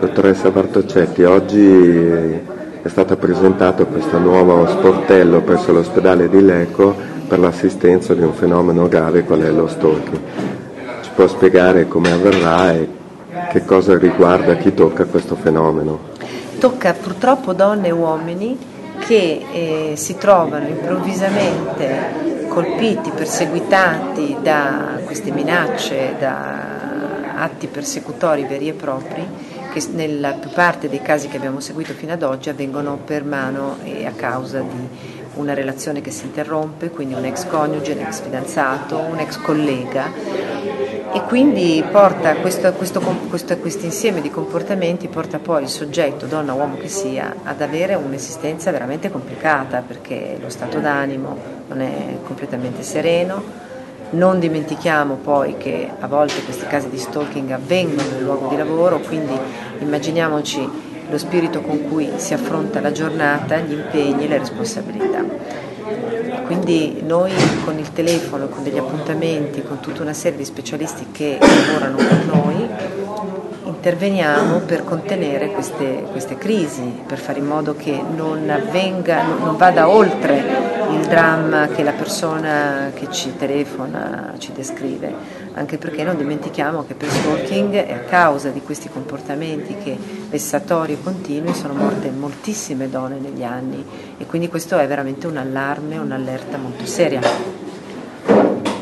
Dottoressa Bartoccetti, oggi è stato presentato questo nuovo sportello presso l'ospedale di Lecco per l'assistenza di un fenomeno grave qual è lo stalking. Ci può spiegare come avverrà e che cosa riguarda chi tocca questo fenomeno? Tocca purtroppo donne e uomini che eh, si trovano improvvisamente colpiti, perseguitati da queste minacce, da atti persecutori veri e propri che nella più parte dei casi che abbiamo seguito fino ad oggi avvengono per mano e a causa di una relazione che si interrompe, quindi un ex coniuge, un ex fidanzato, un ex collega e quindi porta questo, questo, questo, questo insieme di comportamenti porta poi il soggetto, donna o uomo che sia, ad avere un'esistenza veramente complicata perché lo stato d'animo non è completamente sereno. Non dimentichiamo poi che a volte questi casi di stalking avvengono nel luogo di lavoro, quindi immaginiamoci lo spirito con cui si affronta la giornata, gli impegni e le responsabilità. Quindi noi con il telefono, con degli appuntamenti, con tutta una serie di specialisti che lavorano con noi, interveniamo per contenere queste, queste crisi, per fare in modo che non avvenga, non vada oltre il dramma che la persona che ci telefona ci descrive, anche perché non dimentichiamo che per stalking a causa di questi comportamenti che vessatori e continui sono morte moltissime donne negli anni e quindi questo è veramente un allarme, un'allerta molto seria.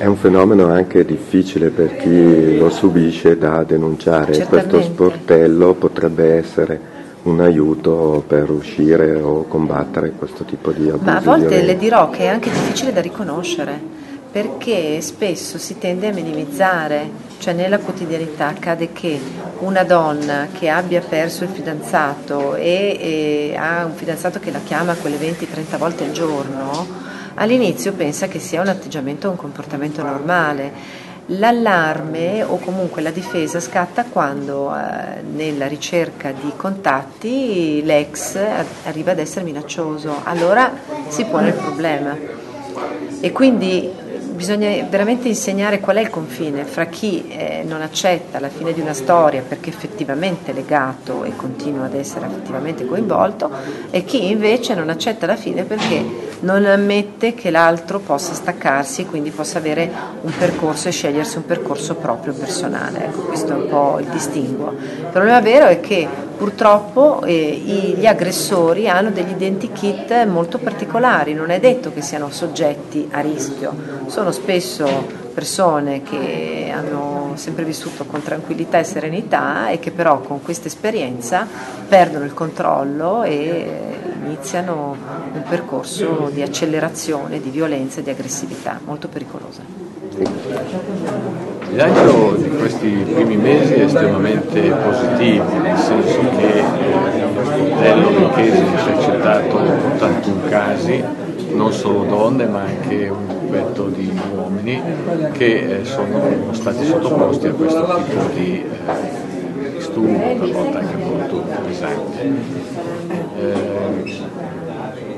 È un fenomeno anche difficile per chi lo subisce da denunciare, Certamente. questo sportello potrebbe essere un aiuto per uscire o combattere questo tipo di abusi. Ma a volte le dirò che è anche difficile da riconoscere perché spesso si tende a minimizzare, cioè nella quotidianità accade che una donna che abbia perso il fidanzato e, e ha un fidanzato che la chiama quelle 20-30 volte al giorno, all'inizio pensa che sia un atteggiamento un comportamento normale. L'allarme o comunque la difesa scatta quando eh, nella ricerca di contatti l'ex arriva ad essere minaccioso, allora si pone il problema. E quindi bisogna veramente insegnare qual è il confine fra chi eh, non accetta la fine di una storia perché effettivamente è legato e continua ad essere effettivamente coinvolto e chi invece non accetta la fine perché non ammette che l'altro possa staccarsi e quindi possa avere un percorso e scegliersi un percorso proprio personale. Ecco, questo è un po' il distinguo. Il problema vero è che purtroppo eh, gli aggressori hanno degli identikit molto particolari, non è detto che siano soggetti a rischio, sono spesso persone che hanno sempre vissuto con tranquillità e serenità e che però con questa esperienza perdono il controllo e iniziano un percorso di accelerazione, di violenza e di aggressività molto pericolosa. Il lancio di questi primi mesi è estremamente positivo, nel senso che lo sportello Lucchesi si è accettato 81 casi, non solo donne ma anche un gruppetto di uomini che eh, sono stati sottoposti a questo tipo di eh, disturbo, talvolta anche molto pesanti. Eh,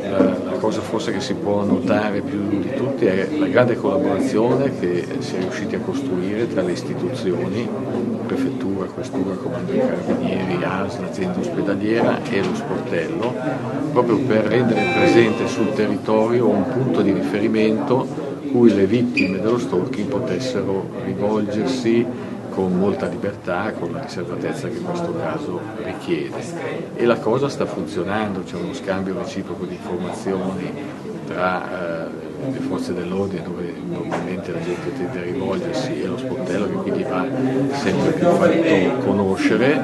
la cosa forse che si può notare più di tutti è la grande collaborazione che si è riusciti a costruire tra le istituzioni, prefettura, questura, comando dei carabinieri, ASL, azienda ospedaliera e lo sportello, proprio per rendere presente sul territorio un punto di riferimento cui le vittime dello stalking potessero rivolgersi con molta libertà, con la riservatezza che questo caso richiede. E la cosa sta funzionando, c'è uno scambio reciproco di informazioni tra eh, le forze dell'ordine dove normalmente la gente tende a rivolgersi e lo sportello che quindi va sempre più fatto conoscere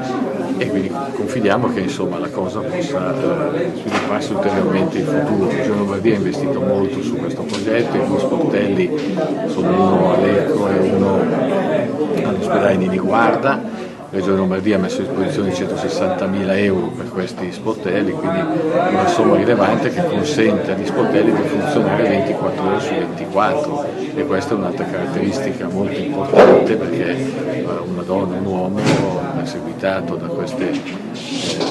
e quindi confidiamo che insomma, la cosa possa eh, svilupparsi ulteriormente in futuro. Il Giorno Lombardia ha investito molto su questo progetto, i due sportelli sono uno a Lecco e uno all'ospedale di Niguarda la Regione Lombardia ha messo a disposizione 160.000 euro per questi sportelli, quindi una somma rilevante che consente agli sportelli di funzionare 24 ore su 24 e questa è un'altra caratteristica molto importante perché una donna, un uomo perseguitato da queste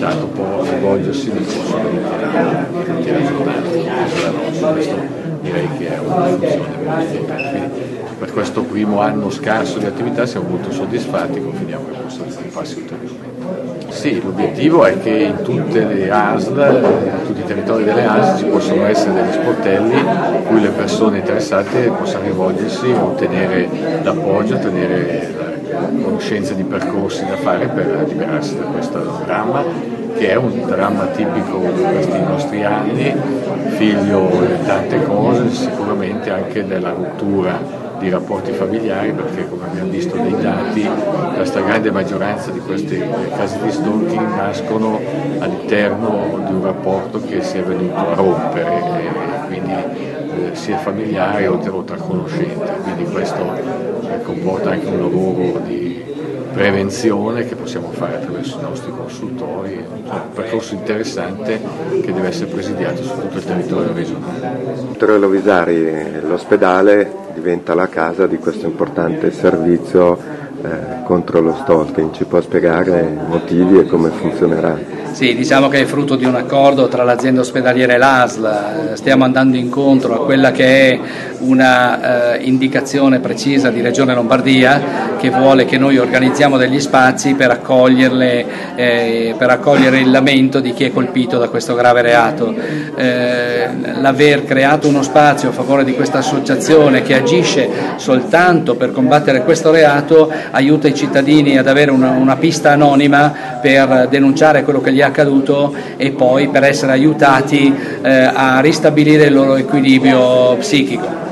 imputato può rivolgersi nel corso dell'intera giornata, questo direi che è una funzione importante per questo primo anno scarso di attività siamo molto soddisfatti, confidiamo che possa svilupparsi ulteriormente. Sì, l'obiettivo è che in tutte le ASL, in tutti i territori delle ASL ci possano essere degli sportelli in cui le persone interessate possano rivolgersi ottenere l'appoggio, ottenere conoscenza di percorsi da fare per liberarsi da questo dramma che è un dramma tipico di questi nostri anni, figlio di tante cose, sicuramente anche della rottura di rapporti familiari perché come abbiamo visto dai dati la stragrande maggioranza di questi casi di stalking nascono all'interno di un rapporto che si è venuto a rompere e quindi eh, sia familiare o tra conoscenti, quindi questo eh, comporta anche un lavoro di prevenzione che possiamo fare attraverso i nostri consultori, un percorso interessante che deve essere presidiato su tutto il territorio regionale. Dottore Lovisari, l'ospedale diventa la casa di questo importante servizio eh, contro lo stalking. Ci può spiegare i motivi e come funzionerà? Sì, diciamo che è frutto di un accordo tra l'azienda ospedaliera e l'ASL, stiamo andando incontro a quella che è una eh, indicazione precisa di Regione Lombardia che vuole che noi organizziamo degli spazi per, eh, per accogliere il lamento di chi è colpito da questo grave reato. Eh, l'aver creato uno spazio a favore di questa associazione che agisce soltanto per combattere questo reato aiuta i cittadini ad avere una, una pista anonima per denunciare quello che gli è accaduto e poi per essere aiutati eh, a ristabilire il loro equilibrio psichico.